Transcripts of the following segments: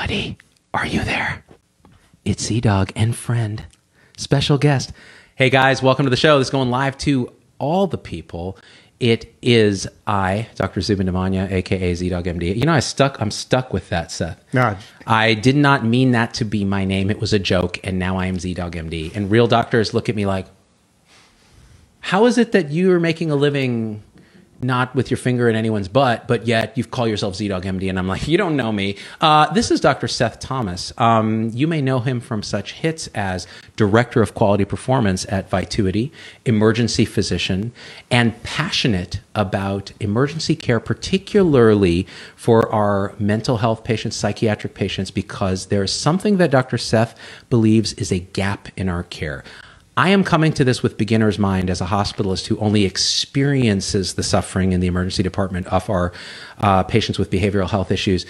Buddy, are you there? It's Z Dog and friend, special guest. Hey guys, welcome to the show. This is going live to all the people. It is I, Dr. Zubin Damania, aka ZDoggMD. You know, I stuck. I'm stuck with that, Seth. No. I did not mean that to be my name. It was a joke, and now I am ZDoggMD. And real doctors look at me like, "How is it that you are making a living not with your finger in anyone's butt, but yet you call yourself ZDoggMD. And I'm like, you don't know me. Uh, this is Dr. Seth Thomas. Um, you may know him from such hits as Director of Quality Performance at Vituity, emergency physician, and passionate about emergency care, particularly for our mental health patients, psychiatric patients, because there is something that Dr. Seth believes is a gap in our care. I am coming to this with beginner's mind as a hospitalist who only experiences the suffering in the emergency department of our uh, patients with behavioral health issues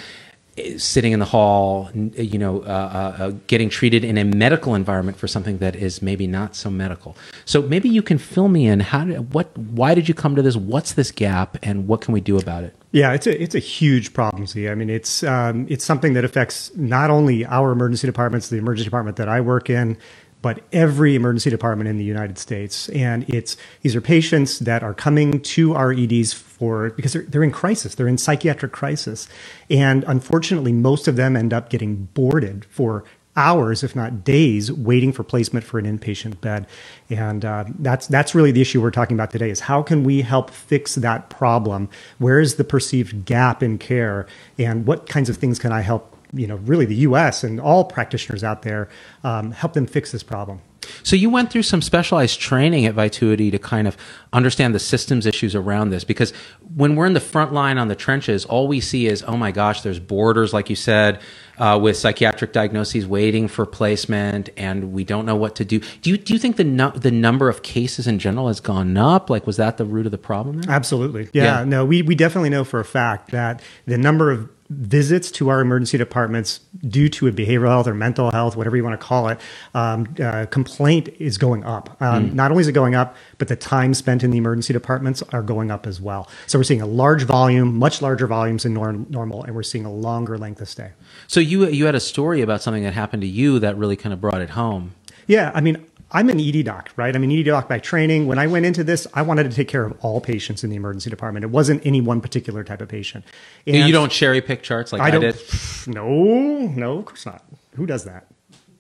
sitting in the hall, you know, uh, uh, uh, getting treated in a medical environment for something that is maybe not so medical. So maybe you can fill me in. How did, what? Why did you come to this? What's this gap, and what can we do about it? Yeah, it's a it's a huge problem. See, I mean, it's um, it's something that affects not only our emergency departments, the emergency department that I work in, but every emergency department in the United States. And it's these are patients that are coming to our EDs for because they're, they're in crisis, they're in psychiatric crisis. And unfortunately, most of them end up getting boarded for hours, if not days, waiting for placement for an inpatient bed. And uh, that's that's really the issue we're talking about today: is how can we help fix that problem? Where is the perceived gap in care, and what kinds of things can I help you know, really the U.S. and all practitioners out there, um, help them fix this problem. So you went through some specialized training at Vituity to kind of understand the systems issues around this because when we're in the front line on the trenches, all we see is, oh my gosh, there's borders, like you said, uh, with psychiatric diagnoses waiting for placement, and we don't know what to do. Do you do you think the no- the number of cases in general has gone up? Like, was that the root of the problem? There? Absolutely, yeah, yeah. No, we we definitely know for a fact that the number of visits to our emergency departments due to a behavioral health or mental health, whatever you want to call it, um, uh, complaint is going up. Um, mm. Not only is it going up, but the time spent in the emergency departments are going up as well. So we're seeing a large volume, much larger volumes than norm- normal, and we're seeing a longer length of stay. So you you had a story about something that happened to you that really kind of brought it home. Yeah, I mean, I'm an ED doc, right? I'm an ED doc by training. When I went into this, I wanted to take care of all patients in the emergency department. It wasn't any one particular type of patient. And you don't cherry pick charts like I, I did? No, no, of course not. Who does that?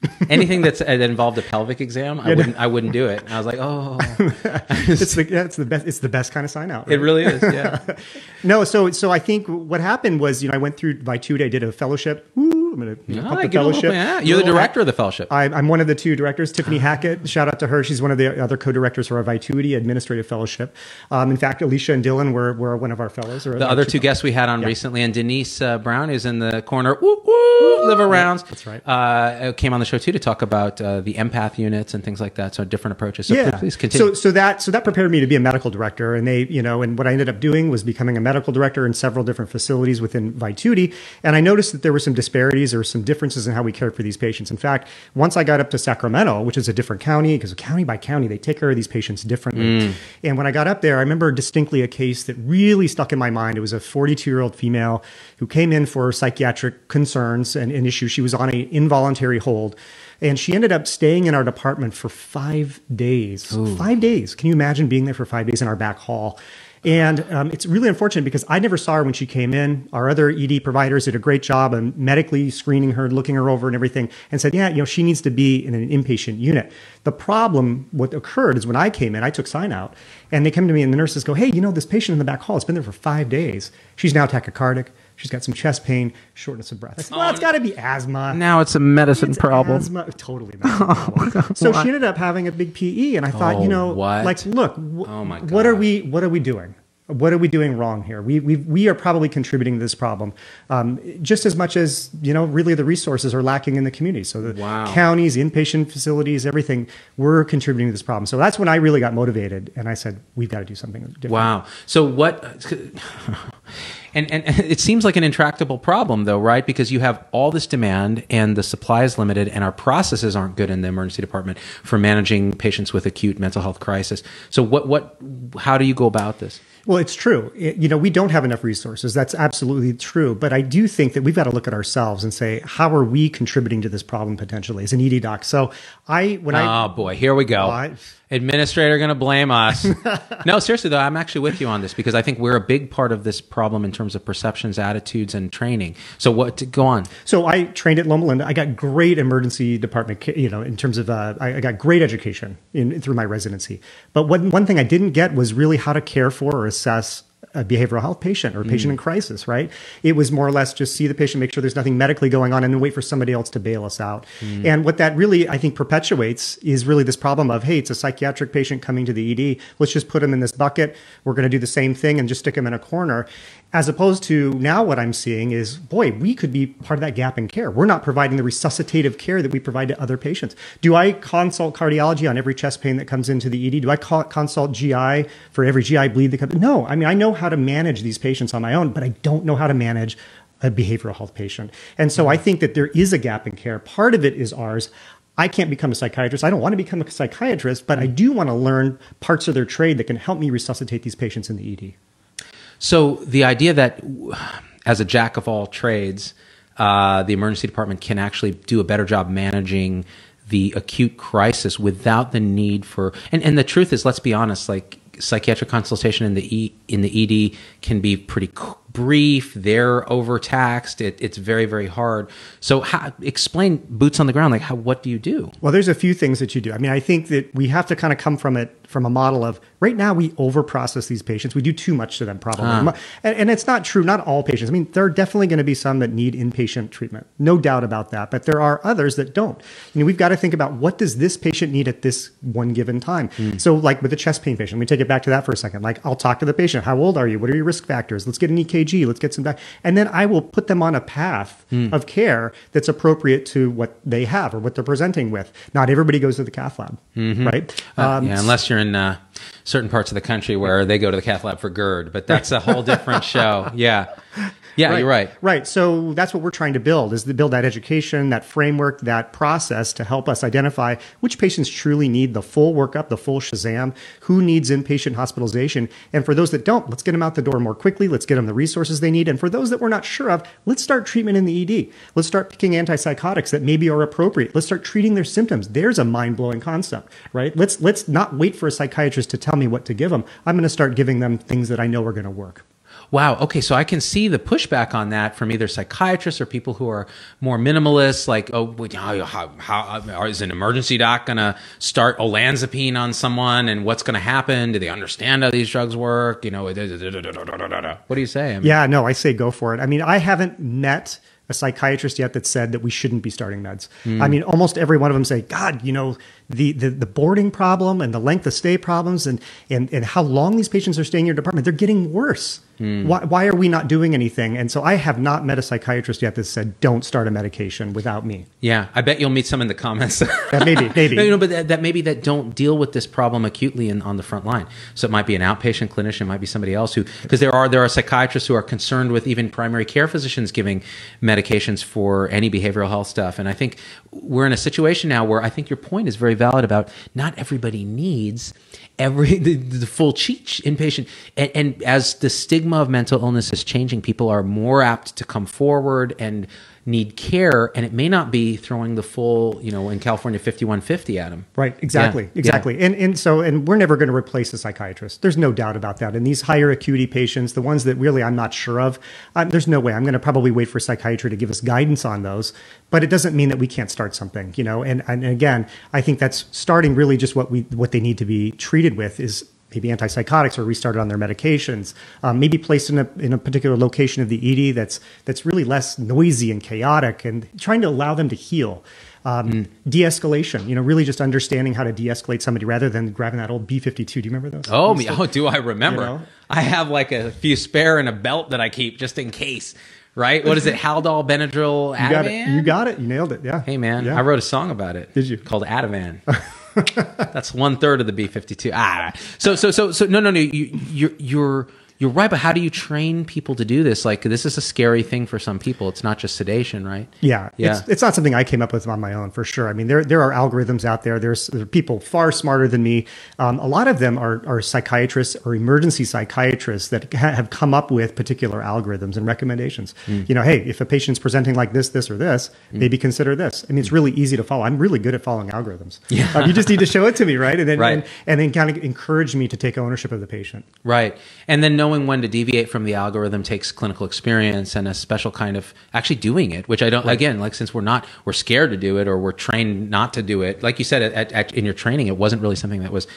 Anything that's that involved a pelvic exam, yeah, I wouldn't. I wouldn't do it. And I was like, oh, it's the yeah, it's the best. It's the best kind of sign out. Right? It really is. Yeah. no, so so I think what happened was, you know, I went through Vituity. I did a fellowship. I'm going to know, the fellowship. Yeah. You're the director of the fellowship. I, am one of the two directors. Tiffany Hackett, shout out to her. She's one of the other co-directors for our Vituity Administrative Fellowship. Um, in fact, Alicia and Dylan were, were one of our fellows. the other two guests we had on yeah. recently, and Denise uh, Brown is in the corner. Woo, woo, live around. That's right. Uh, came on the show too to talk about uh, the empath units and things like that. So different approaches. So yeah. please continue. So, so that so that prepared me to be a medical director, and they, you know, and what I ended up doing was becoming a medical director in several different facilities within Vituity, and I noticed that there were some disparities, there were some differences differences in how we care for these patients. In fact, once I got up to Sacramento, which is a different county, because county by county, they take care of these patients differently. Mm. And when I got up there, I remember distinctly a case that really stuck in my mind. It was a 42 year old female who came in for psychiatric concerns and an issue. She was on an involuntary hold. And she ended up staying in our department for five days. Ooh. Five days. Can you imagine being there for five days in our back hall? And um, it's really unfortunate because I never saw her when she came in. Our other ED providers did a great job of medically screening her, looking her over and everything, and said, yeah, you know, she needs to be in an inpatient unit. The problem, what occurred is when I came in, I took sign out, and they come to me and the nurses go, hey, you know, this patient in the back hall has been there for five days. She's now tachycardic. She's got some chest pain, shortness of breath. I said, well, it's got to be asthma. Now it's a medicine it's problem. Asthma. Totally. Oh, so she ended up having a big PE, and I thought, oh, you know, what? like, look, w- oh my God. what are we, what are we doing? What are we doing wrong here? We, we, we are probably contributing to this problem um, just as much as, you know, really the resources are lacking in the community. So the wow. counties, inpatient facilities, everything, we're contributing to this problem. So that's when I really got motivated and I said, we've got to do something different. Wow. So what, and, and, and it seems like an intractable problem though, right? Because you have all this demand and the supply is limited and our processes aren't good in the emergency department for managing patients with acute mental health crisis. So what, what, how do you go about this? Well, it's true. It, you know, we don't have enough resources. That's absolutely true. But I do think that we've got to look at ourselves and say, how are we contributing to this problem potentially as an ED doc? So I, when I, Oh boy, here we go. Oh, I- Administrator going to blame us. no, seriously though, I'm actually with you on this because I think we're a big part of this problem in terms of perceptions, attitudes, and training. So what? To, go on. So I trained at Loma Linda. I got great emergency department, you know, in terms of uh, I, I got great education in, through my residency. But one one thing I didn't get was really how to care for or assess a behavioral health patient or a patient in hmm. crisis. Right? It was more or less just see the patient, make sure there's nothing medically going on, and then wait for somebody else to bail us out. Hmm. And what that really I think perpetuates is really this problem of hey, it's a psychiatric patient coming to the ED. Let's just put them in this bucket. We're going to do the same thing and just stick them in a corner as opposed to now what i'm seeing is boy we could be part of that gap in care. We're not providing the resuscitative care that we provide to other patients. Do i consult cardiology on every chest pain that comes into the ed do i consult gi for every gi bleed that comes? No. I mean i know how to manage these patients on my own but i don't know how to manage a behavioral health patient. And so i think that there is a gap in care. Part of it is ours. I can't become a psychiatrist. I don't want to become a psychiatrist, but I do want to learn parts of their trade that can help me resuscitate these patients in the ED. So the idea that as a jack of all trades, uh, the emergency department can actually do a better job managing the acute crisis without the need for and, and the truth is let's be honest like psychiatric consultation in the e, in the ED can be pretty brief they're overtaxed it, it's very very hard so how, explain boots on the ground like how what do you do Well, there's a few things that you do. I mean, I think that we have to kind of come from it from a model of right now we overprocess these patients. We do too much to them, probably. Ah. And, and it's not true. Not all patients. I mean, there are definitely going to be some that need inpatient treatment, no doubt about that. But there are others that don't. You know, we've got to think about what does this patient need at this one given time. Hmm. So, like with the chest pain patient, let me take it back to that for a second. Like, I'll talk to the patient. How old are you? What are your risk factors? Let's get an EKG. Let's get some back, and then I will put them on a path of care that's appropriate to what they have or what they're presenting with. Not everybody goes to the cath lab, right? Um, yeah, unless you're in uh, certain parts of the country where they go to the cath lab for GERD, but that's a whole different show. Yeah, yeah, you're right. Right. So that's what we're trying to build is to build that education, that framework, that process to help us identify which patients truly need the full workup, the full Shazam, who needs inpatient hospitalization. And for those that don't, let's get them out the door more quickly. Let's get them the resources they need. And for those that we're not sure of, let's start treatment in the ED. Let's start picking antipsychotics that maybe are appropriate. Let's start treating their symptoms. There's a mind-blowing concept, right? Let's let's not wait for a psychiatrist to tell me what to give them. I'm going to start giving them things that I know are going to work. Wow. Okay. So I can see the pushback on that from either psychiatrists or people who are more minimalist, like, oh, how, how, how is an emergency doc going to start olanzapine on someone and what's going to happen? Do they understand how these drugs work? You know, what do you say? I mean, Yeah, no, I say go for it. I mean, I haven't met a psychiatrist yet that said that we shouldn't be starting meds. Hmm. I mean, almost every one of them say, God, you know, the, the, the boarding problem and the length of stay problems and, and, and how long these patients are staying in your department, they're getting worse. Hmm. Why, why are we not doing anything? And so I have not met a psychiatrist yet that said, don't start a medication without me. Yeah. I bet you'll meet some in the comments. That maybe, maybe. No, no, but that, that maybe that don't deal with this problem acutely in, on the front line. So it might be an outpatient clinician, it might be somebody else who, because there are there are psychiatrists who are concerned with even primary care physicians giving medications for any behavioral health stuff. And I think we're in a situation now where I think your point is very valid about not everybody needs every the, the full cheat inpatient. And, and as the stigma of mental illness is changing, people are more apt to come forward and need care, and it may not be throwing the full, you know, in California 5150 at them. Right, exactly, Yeah, exactly. And and so and we're never going to replace a psychiatrist. There's no doubt about that. And these higher acuity patients, the ones that really I'm not sure of, um, there's no way. I'm going to probably wait for psychiatry to give us guidance on those. But it doesn't mean that we can't start something, you know. And and again, I think that's starting really just what we what they need to be treated with is maybe antipsychotics or restarted on their medications, um, maybe placed in a, in a particular location of the ED that's, that's really less noisy and chaotic and trying to allow them to heal. Um, De-escalation, you know, really just understanding how to de-escalate somebody rather than grabbing that old B-52. Do you remember those? Oh, me, oh, do I remember? You know? I have like a few spare in a belt that I keep just in case. Right? What is it? Haldol, Benadryl, You got it. You got it. You nailed it. Yeah. Hey man, Yeah. I wrote a song about it. Did you? Called Ativan. That's one third of the B fifty two. Ah, so so so so no no no. You you're you're You're right, but how do you train people to do this? Like, this is a scary thing for some people. It's not just sedation, right? Yeah, Yeah. It's, it's not something I came up with on my own for sure. I mean, there there are algorithms out there. There's there are people far smarter than me. Um, a lot of them are are psychiatrists or emergency psychiatrists that ha- have come up with particular algorithms and recommendations. Hmm. You know, hey, if a patient's presenting like this, this, or this, maybe consider this. I mean, it's really easy to follow. I'm really good at following algorithms. Yeah. you just need to show it to me, right? And then Right. and, and then kind of encourage me to take ownership of the patient. Right. And then knowing when to deviate from the algorithm takes clinical experience and a special kind of actually doing it, which I don't, again, like since we're not, we're scared to do it or we're trained not to do it. Like you said, at, at, in your training, it wasn't really something that was,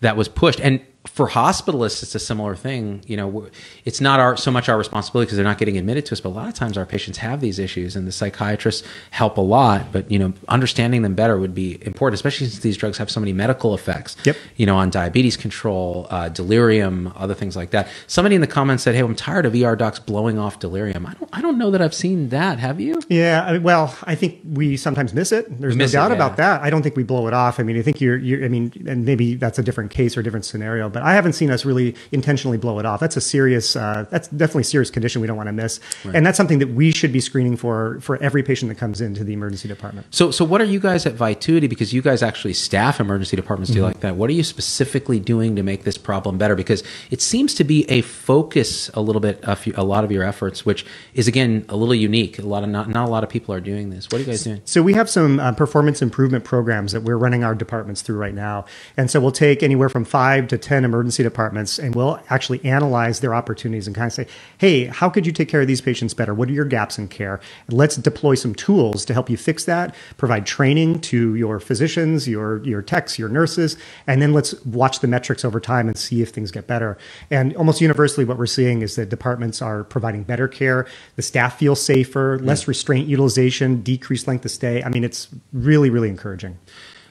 that was pushed. And for hospitalists, it's a similar thing. You know, it's not our, so much our responsibility because they're not getting admitted to us, but a lot of times our patients have these issues and the psychiatrists help a lot, but you know, understanding them better would be important, especially since these drugs have so many medical effects Yep. you know, on diabetes control, uh, delirium, other things like that. Somebody in the comments said, "Hey, I'm tired of ER docs blowing off delirium." I don't, I don't know that I've seen that. Have you? Yeah, I mean, well, I think we sometimes miss it. There's no miss it, doubt yeah. about that. I don't think we blow it off. I mean, I think you're, you're, I mean, and maybe that's a different case or different scenario, but I haven't seen us really intentionally blow it off. That's a serious, uh, that's definitely a serious condition we don't want to miss. And that's something that we should be screening for, for every patient that comes into the emergency department. So, so what are you guys at Vituity? Because you guys actually staff emergency departments do like that. What are you specifically doing to make this problem better? Because it seems to be a focus a little bit of a lot of your efforts, which is again a little unique. A lot of not, not a lot of people are doing this. What are you guys doing? So we have some uh, performance improvement programs that we're running our departments through right now. And so we'll take anywhere from five to 10 emergency departments and we'll actually analyze their opportunities and kind of say, hey, how could you take care of these patients better? What are your gaps in care? And let's deploy some tools to help you fix that, provide training to your physicians, your, your techs, your nurses, and then let's watch the metrics over time and see if things get better. And almost universally, what we're seeing is that departments are providing better care, the staff feel safer, mm. less restraint utilization, decreased length of stay. I mean, it's really, really encouraging.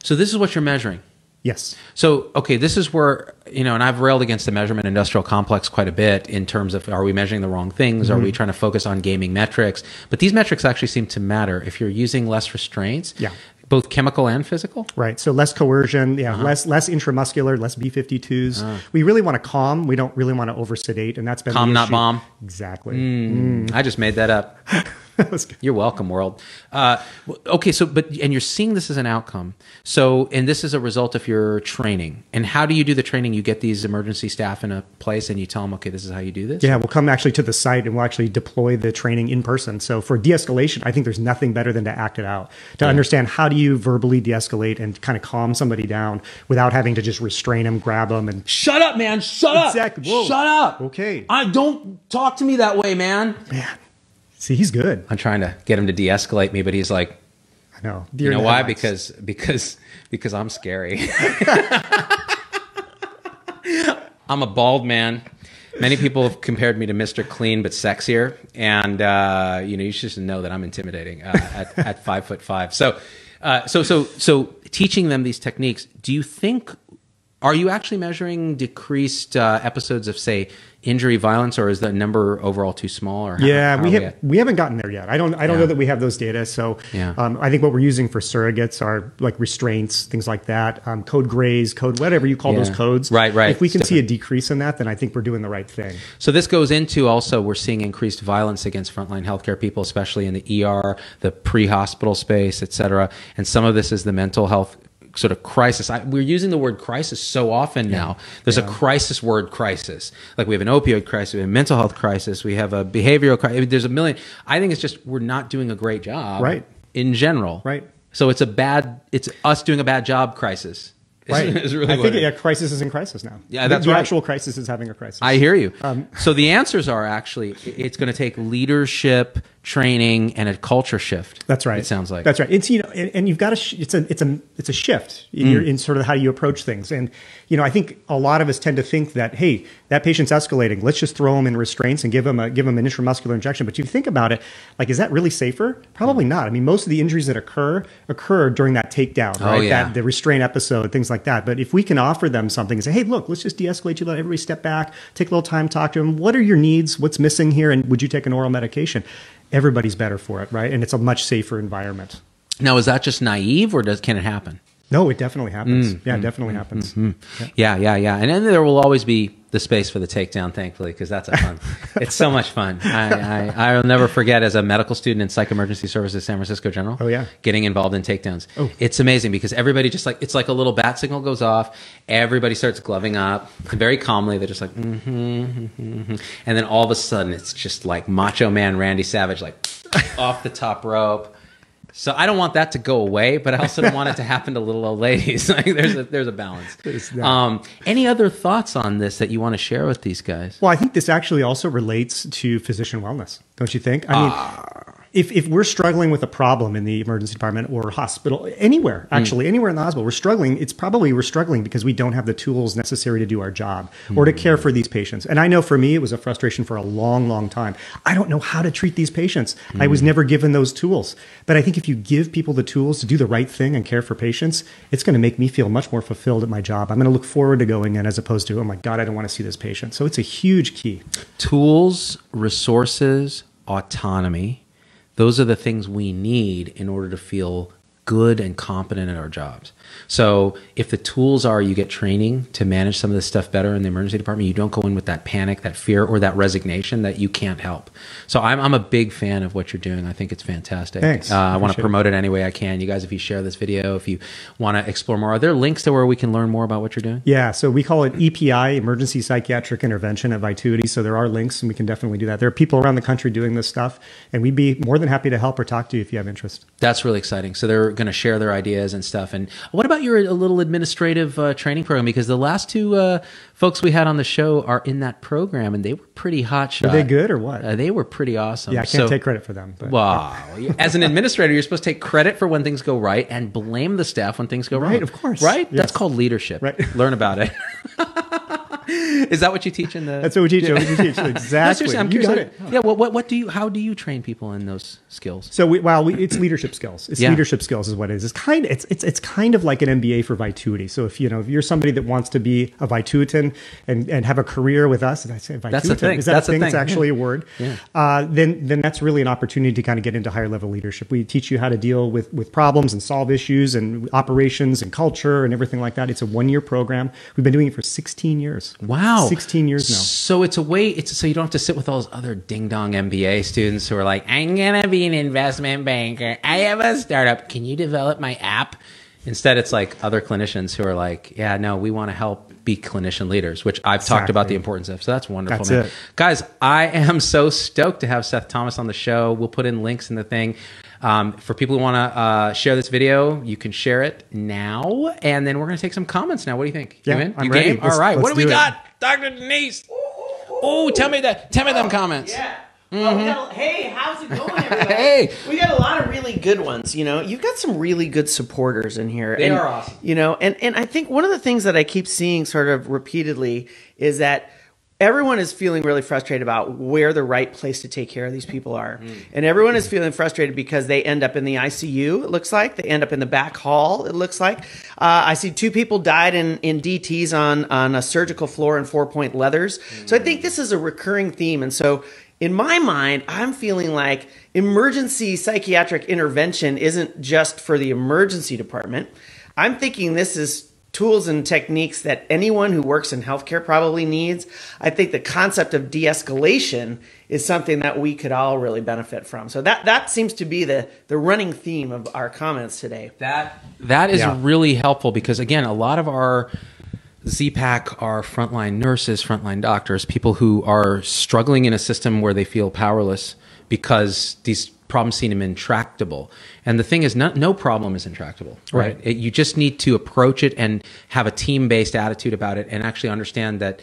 So this is what you're measuring. Yes. So, okay, this is where, you know, and I've railed against the measurement industrial complex quite a bit in terms of are we measuring the wrong things? Are Mm-hmm. we trying to focus on gaming metrics? But these metrics actually seem to matter if you're using less restraints, Yeah. both chemical and physical. Right. So less coercion, yeah, Uh-huh. less less intramuscular, less B52s. We really want to calm. We don't really want to oversedate, and that's been Calm, not bomb. Exactly. Mm, I just made that up. That good. You're welcome, world. Uh, okay, so but and you're seeing this as an outcome. So and this is a result of your training. And how do you do the training? You get these emergency staff in a place, and you tell them, okay, this is how you do this. Yeah, we'll come actually to the site and we'll actually deploy the training in person. So for de-escalation, I think there's nothing better than to act it out. To understand how do you verbally de-escalate and kind of calm somebody down without having to just restrain them, grab them, and Shut up, man! Shut up! Exactly. Shut up! Okay. I don't talk to me that way, man. man, see, he's good. I'm trying to get him to de-escalate me, but he's like, I know. you Deer know why? headlights. Because because because I'm scary. I'm a bald man. Many people have compared me to Mr. Clean, but sexier. And uh, you know, you should just know that I'm intimidating uh, at, at five foot five. So, uh, so so so teaching them these techniques. Do you think? Are you actually measuring decreased uh, episodes of, say, injury violence, or is the number overall too small? Or how- Yeah, how we have at? we haven't gotten there yet. I don't I don't Yeah. know that we have those data. So Yeah. um, I think what we're using for surrogates are like restraints, things like that, um, code grays, code whatever you call those codes. Right, right. If we can see a decrease in that, then I think we're doing the right thing. So this goes into also we're seeing increased violence against frontline healthcare people, especially in the ER, the pre-hospital space, et cetera. And some of this is the mental health sort of crisis. I, we're using the word crisis so often now. There's a crisis word crisis. Like we have an opioid crisis, we have a mental health crisis, we have a behavioral crisis. There's a million. I think it's just we're not doing a great job Right. in general. Right. So it's a bad, it's us doing a bad job crisis. Right. is really I think it yeah, crisis is in crisis now. Yeah, The- that's the right. actual crisis is having a crisis. I hear you. Um, so the answers are actually it's going to take leadership, training, and a culture shift. That's right. It sounds like that's right. It's you know, and, and you've got to. Sh- it's a it's a it's a shift in, Mm. your, in sort of how you approach things. And you know, I think a lot of us tend to think that hey, that patient's escalating. Let's just throw them in restraints and give them a give him an intramuscular injection. But you think about it, like, is that really safer? Probably not. I mean, most of the injuries that occur occur during that takedown, Oh, right? yeah. That the restraint episode, things like that. But if we can offer them something and say, hey, look, let's just de-escalate you. Let everybody step back, take a little time, talk to them. What are your needs? What's missing here? And would you take an oral medication? Everybody's better for it, right? And it's a much safer environment. now is that just naive or does can it happen? No, it definitely happens. Mm, yeah, it definitely happens. Yeah, yeah, yeah. And then there will always be the space for the takedown, thankfully, because that's a fun. it's so much fun. I, I I'll never forget as a medical student in psych emergency services San Francisco General. Oh, yeah. getting involved in takedowns. Oh. it's amazing because everybody just like it's like a little bat signal goes off. Everybody starts gloving up very calmly. They're just like, mm-hmm, mm-hmm, mm-hmm. and then all of a sudden it's just like Macho Man Randy Savage, like off the top rope. So I don't want that to go away, but I also don't want it to happen to little old ladies. like there's a there's a balance. Um, any other thoughts on this that you want to share with these guys? Well, I think this actually also relates to physician wellness, don't you think? I mean, uh, if, if we're struggling with a problem in the emergency department or hospital, anywhere, actually, mm. anywhere in the hospital, we're struggling, it's probably we're struggling because we don't have the tools necessary to do our job mm. or to care for these patients. And I know for me, it was a frustration for a long, long time. I don't know how to treat these patients. Mm. I was never given those tools. But I think if you give people the tools to do the right thing and care for patients, it's going to make me feel much more fulfilled at my job. I'm going to look forward to going in as opposed to, oh my God, I don't want to see this patient. So it's a huge key. Tools, resources, autonomy those are the things we need in order to feel good and competent at our jobs. So if the tools are you get training to manage some of this stuff better in the emergency department, you don't go in with that panic, that fear, or that resignation that you can't help. So I'm, I'm a big fan of what you're doing. I think it's fantastic. Thanks. Uh, I want to promote it any way I can. You guys, if you share this video, if you want to explore more, are there links to where we can learn more about what you're doing? Yeah. So we call it EPI, Emergency Psychiatric Intervention at Vituity. So there are links and we can definitely do that. There are people around the country doing this stuff and we'd be more than happy to help or talk to you if you have interest. That's really exciting. So going to share their ideas and stuff. And what about your a little administrative uh, training program? Because the last two uh, folks we had on the show are in that program, and they were pretty hot shot. Are they good or what? Uh, they were pretty awesome. Yeah, I can't so, take credit for them. But, wow. As an administrator, you're supposed to take credit for when things go right and blame the staff when things go right, wrong. Of course. Right. Yes. That's called leadership. Right. Learn about it. Is that what you teach in the? That's what we teach. What we teach exactly. I'm curious. You got it. Yeah. What, what, what do you? How do you train people in those skills? So, we, well, we, it's leadership skills. It's yeah. leadership skills is what it is. It's kind. Of, it's it's it's kind of like an MBA for Vituity. So if you know if you're somebody that wants to be a Vituitan and, and have a career with us, and I say Vituitan, that's a thing. Is that that's a thing? thing. It's actually yeah. a word. Yeah. Uh, then then that's really an opportunity to kind of get into higher level leadership. We teach you how to deal with with problems and solve issues and operations and culture and everything like that. It's a one year program. We've been doing it for 16 years. Wow. 16 years now. So it's a way. It's so you don't have to sit with all those other ding dong MBA students who are like, "I'm gonna be an investment banker. I have a startup. Can you develop my app?" Instead, it's like other clinicians who are like, "Yeah, no, we want to help be clinician leaders," which I've exactly. talked about the importance of. So that's wonderful, that's man. It. Guys, I am so stoked to have Seth Thomas on the show. We'll put in links in the thing. Um, for people who want to uh, share this video, you can share it now, and then we're going to take some comments now. What do you think? Yeah, you in? I'm you ready. game? All right. Let's what do we do got, Doctor Denise? Oh, tell me that. Tell me them oh, comments. Yeah. Mm-hmm. Well, we got, hey, how's it going, everybody? hey, we got a lot of really good ones. You know, you've got some really good supporters in here. They and, are awesome. You know, and and I think one of the things that I keep seeing sort of repeatedly is that everyone is feeling really frustrated about where the right place to take care of these people are. Mm. And everyone is feeling frustrated because they end up in the ICU, it looks like. They end up in the back hall, it looks like. Uh, I see two people died in, in DTs on, on a surgical floor in four point leathers. Mm. So I think this is a recurring theme. And so in my mind, I'm feeling like emergency psychiatric intervention isn't just for the emergency department. I'm thinking this is tools and techniques that anyone who works in healthcare probably needs. I think the concept of de-escalation is something that we could all really benefit from. So that that seems to be the the running theme of our comments today. That that is yeah. really helpful because again, a lot of our ZPAC are frontline nurses, frontline doctors, people who are struggling in a system where they feel powerless because these problems seem intractable. And the thing is, no, no problem is intractable, right? right. It, you just need to approach it and have a team based attitude about it and actually understand that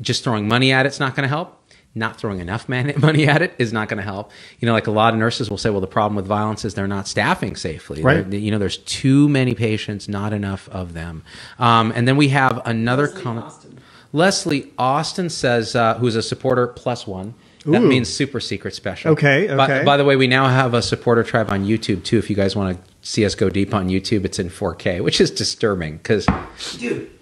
just throwing money at it's not going to help. Not throwing enough money at it is not going to help. You know, like a lot of nurses will say, well, the problem with violence is they're not staffing safely. Right. They're, you know, there's too many patients, not enough of them. Um, and then we have another Leslie comment. Austin. Leslie Austin says, uh, who's a supporter plus one. That Ooh. means super secret special. Okay, By, okay. by the way, we now have a supporter tribe on YouTube too. If you guys want to see us go deep on YouTube, it's in 4K, which is disturbing because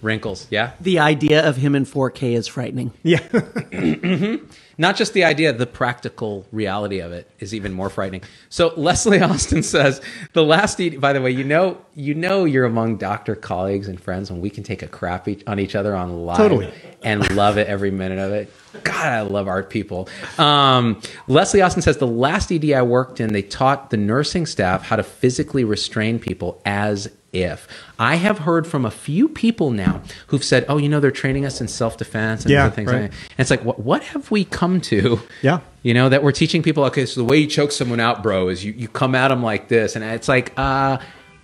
wrinkles. Yeah, The idea of him in 4K is frightening. Yeah. Mm-hmm. not just the idea, the practical reality of it is even more frightening. So Leslie Austin says the last. E- by the way, you know, you know, you're among doctor colleagues and friends when we can take a crap each, on each other on live Totally. and love it every minute of it. God, I love art people. Um, Leslie Austin says the last ED I worked in, they taught the nursing staff how to physically restrain people as if. I have heard from a few people now who've said, "Oh, you know, they're training us in self defense and Yeah, other things." right. like that." And it's like, what, what have we come to? Yeah. You know, that we're teaching people, okay, so the way you choke someone out, bro, is you, you come at them like this. And it's like, uh,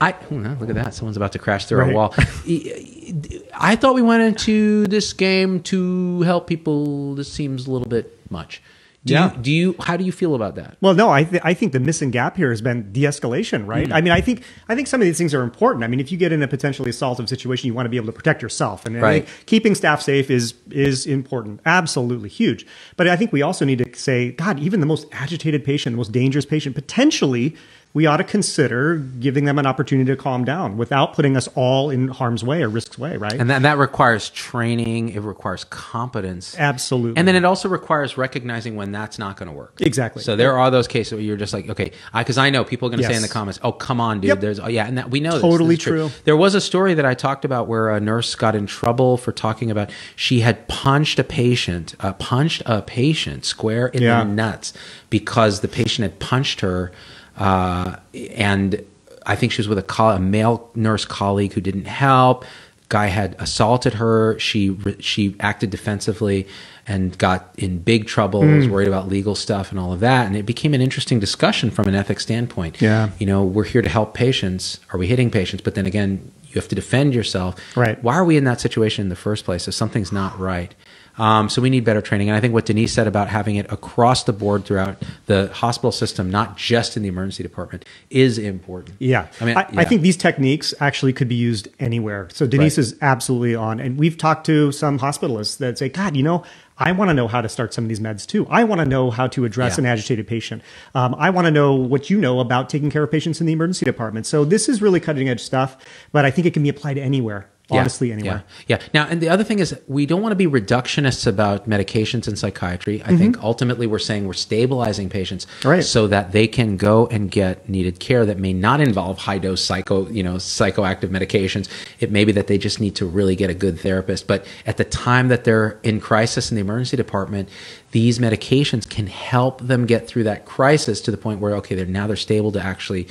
I, look at that. Someone's about to crash through Right. a wall. I thought we went into this game to help people. This seems a little bit much. Do Yeah. You, do you, how do you feel about that? Well, no, I, th- I think the missing gap here has been de-escalation, right? Hmm. I mean, I think I think some of these things are important. I mean, if you get in a potentially assaultive situation, you want to be able to protect yourself, and Right. keeping staff safe is is important, absolutely huge. But I think we also need to say, God, even the most agitated patient, the most dangerous patient, potentially. We ought to consider giving them an opportunity to calm down without putting us all in harm's way or risk's way, right? And that, that requires training. It requires competence. Absolutely. And then it also requires recognizing when that's not going to work. Exactly. So there are those cases where you're just like, okay, because I, know people are going to say in the comments, "Oh, come on, dude." Yep. There's, oh, yeah, and that we know this. Totally This is true. There was a story that I talked about where a nurse got in trouble for talking about she had punched a patient, uh, punched a patient square in Yeah. the nuts because the patient had punched her, uh, and I think she was with a, coll- a male nurse colleague who didn't help. Guy had assaulted her. She she acted defensively and got in big trouble. Hmm. Was worried about legal stuff and all of that. And it became an interesting discussion from an ethics standpoint. Yeah. you know, we're here to help patients. Are we hitting patients? But then again, you have to defend yourself. Right. Why are we in that situation in the first place? If something's not right. Um, so we need better training. And I think what Denise said about having it across the board throughout the hospital system, not just in the emergency department, is important. Yeah. I mean, I, yeah. I think these techniques actually could be used anywhere. So Denise Right. is absolutely on. And we've talked to some hospitalists that say, God, you know, I want to know how to start some of these meds too. I want to know how to address Yeah. an agitated patient. Um, I want to know what you know about taking care of patients in the emergency department. So this is really cutting edge stuff, but I think it can be applied anywhere. Yeah, Honestly, anywhere. Yeah, yeah. Now, and the other thing is, we don't want to be reductionists about medications in psychiatry. I think ultimately we're saying we're stabilizing patients Mm-hmm. Right. so that they can go and get needed care that may not involve high dose psycho, you know, psychoactive medications. It may be that they just need to really get a good therapist. But at the time that they're in crisis in the emergency department, these medications can help them get through that crisis to the point where okay, they're now they're stable to actually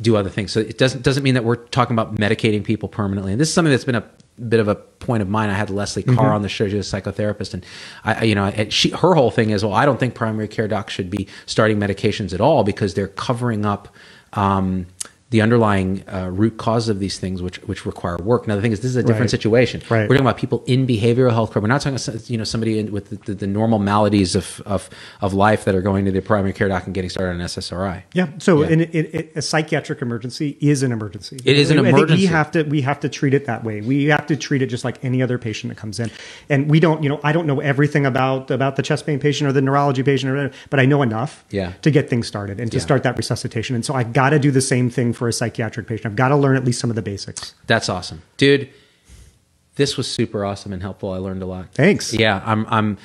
do other things. So it doesn't doesn't mean that we're talking about medicating people permanently. And this is something that's been a bit of a point of mine. I had Leslie Carr on the show, she's a psychotherapist, and I, I- you know, she her whole thing is, well, I don't think primary care docs should be starting medications at all because they're covering up. Um, the underlying uh, root cause of these things, which which require work. Now, the thing is, this is a different Right. situation. Right. We're talking about people in behavioral health care. We're not talking about you know somebody in, with the, the, the normal maladies of, of of life that are going to the primary care doc and getting started on SSRI. Yeah. So Yeah. An, it, it, a psychiatric emergency is an emergency. It is an emergency. we have to we have to treat it that way. We have to treat it just like any other patient that comes in. And we don't, you know, I don't know everything about about the chest pain patient or the neurology patient, or whatever, but I know enough Yeah. to get things started and to Yeah. start that resuscitation. And so I got to do the same thing for a psychiatric patient. I've got to learn at least some of the basics. That's awesome, dude. This was super awesome and helpful. I learned a lot. Thanks. Yeah, I'm I'm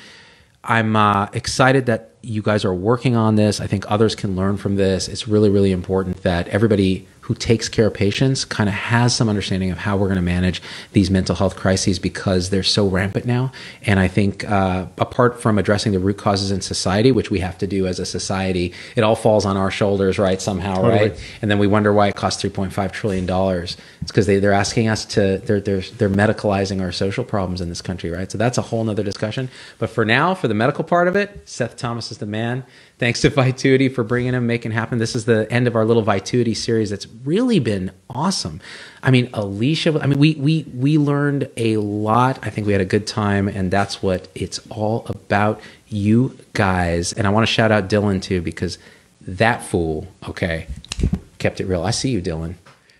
I'm uh, excited that you guys are working on this. I think others can learn from this. It's really really important that everybody who takes care of patients kind of has some understanding of how we're going to manage these mental health crises because they're so rampant now. And I think uh, apart from addressing the root causes in society, which we have to do as a society, it all falls on our shoulders, right? Somehow, Totally. right? And then we wonder why it costs 3.5 trillion dollars. It's because they, they're asking us to they're, they're they're medicalizing our social problems in this country, right? So that's a whole nother discussion. But for now, for the medical part of it, Seth Thomas is the man. Thanks to Vituity for bringing him, making happen. This is the end of our little Vituity series. That's really been awesome. I mean, Alicia. I mean, we we we learned a lot. I think we had a good time, and that's what it's all about. You guys, and I want to shout out Dylan too because that fool. Okay, kept it real. I see you, Dylan.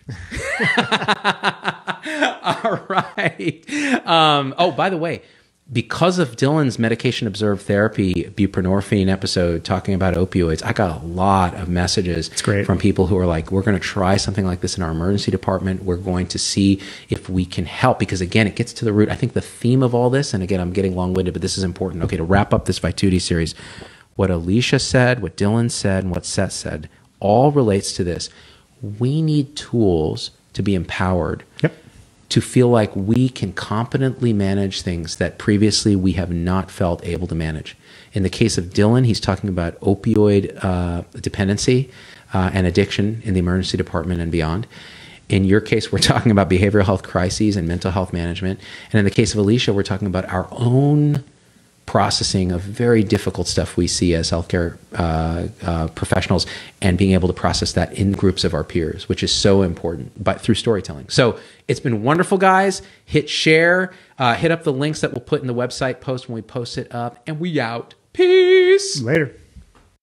All right. Um, oh, by the way, because of Dylan's medication observed therapy buprenorphine episode talking about opioids, I got a lot of messages great. from people who are like, we're going to try something like this in our emergency department. We're going to see if we can help. Because again, it gets to the root. I think the theme of all this, and again, I'm getting long winded, but this is important. Okay, to wrap up this Vituity series, what Alicia said, what Dylan said, and what Seth said all relates to this. We need tools to be empowered Yep. To feel like we can competently manage things that previously we have not felt able to manage. In the case of Dylan, he's talking about opioid uh, dependency uh, and addiction in the emergency department and beyond. In your case, we're talking about behavioral health crises and mental health management. And in the case of Alicia, we're talking about our own processing of very difficult stuff we see as healthcare uh, uh, professionals and being able to process that in groups of our peers, which is so important, but through storytelling. So it's been wonderful, guys. Hit share, uh, hit up the links that we'll put in the website post when we post it up, and we out. Peace. Later.